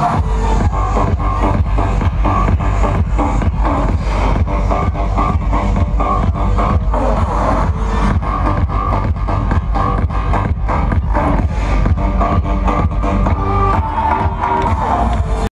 Oh!